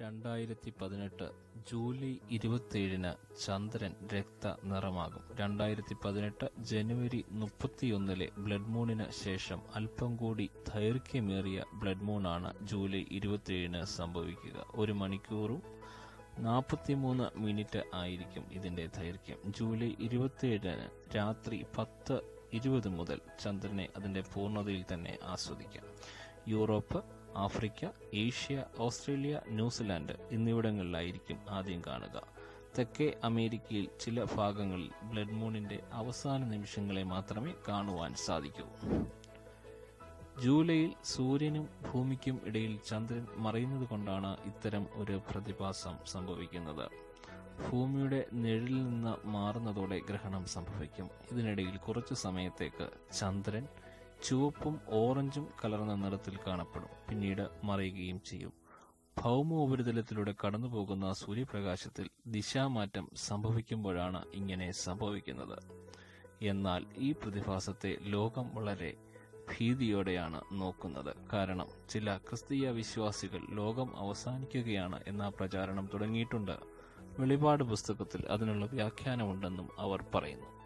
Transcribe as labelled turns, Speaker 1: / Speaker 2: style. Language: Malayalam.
Speaker 1: രണ്ടായിരത്തി പതിനെട്ട് ജൂലൈ ഇരുപത്തിയേഴിന് ചന്ദ്രൻ രക്ത നിറമാകും രണ്ടായിരത്തി പതിനെട്ട് ജനുവരി മുപ്പത്തിയൊന്നിലെ ബ്ലഡ് മൂണിന് ശേഷം അല്പം കൂടി ദൈർഘ്യമേറിയ ബ്ലഡ് മൂണാണ് ജൂലൈ ഇരുപത്തിയേഴിന് സംഭവിക്കുക. ഒരു മണിക്കൂറും നാൽപ്പത്തിമൂന്ന് മിനിറ്റ് ആയിരിക്കും ഇതിന്റെ ദൈർഘ്യം. ജൂലൈ ഇരുപത്തിയേഴിന് രാത്രി പത്ത് ഇരുപത് മുതൽ ചന്ദ്രനെ അതിന്റെ പൂർണതയിൽ തന്നെ ആസ്വദിക്കാം. Europe Africa Asia Australia New Zealand എന്നിവിടങ്ങളിലായിരിക്കും ആദ്യം കാണുക. തെക്കേ അമേരിക്കയിൽ ചില ഭാഗങ്ങളിൽ ബ്ലഡ് മൂണിന്റെ അവസാന നിമിഷങ്ങളെ മാത്രമേ കാണുവാൻ സാധിക്കൂ. ജൂലൈയിൽ സൂര്യനും ഭൂമിക്കും ഇടയിൽ ചന്ദ്രൻ മറയുന്നത് കൊണ്ടാണ് ഇത്തരം ഒരു പ്രതിഭാസം സംഭവിക്കുന്നത്. ഭൂമിയുടെ നിഴലിൽ നിന്ന് മാറുന്നതോടെ ഗ്രഹണം സംഭവിക്കും. ഇതിനിടയിൽ കുറച്ചു സമയത്തേക്ക് ചന്ദ്രൻ ചുവപ്പും ഓറഞ്ചും കലർന്ന നിറത്തിൽ കാണപ്പെടും. പിന്നീട് മറയുകയും ചെയ്യും. ഭൗമ ഉപരിതലത്തിലൂടെ കടന്നുപോകുന്ന സൂര്യപ്രകാശത്തിൽ ദിശാമാറ്റം സംഭവിക്കുമ്പോഴാണ് ഇങ്ങനെ സംഭവിക്കുന്നത്. എന്നാൽ ഈ പ്രതിഭാസത്തെ ലോകം വളരെ ഭീതിയോടെയാണ് നോക്കുന്നത്. കാരണം ചില ക്രിസ്തീയ വിശ്വാസികൾ ലോകം അവസാനിക്കുകയാണ് എന്ന പ്രചാരണം തുടങ്ങിയിട്ടുണ്ട്. വെളിപാട് പുസ്തകത്തിൽ അതിനുള്ള വ്യാഖ്യാനമുണ്ടെന്നും അവർ പറയുന്നു.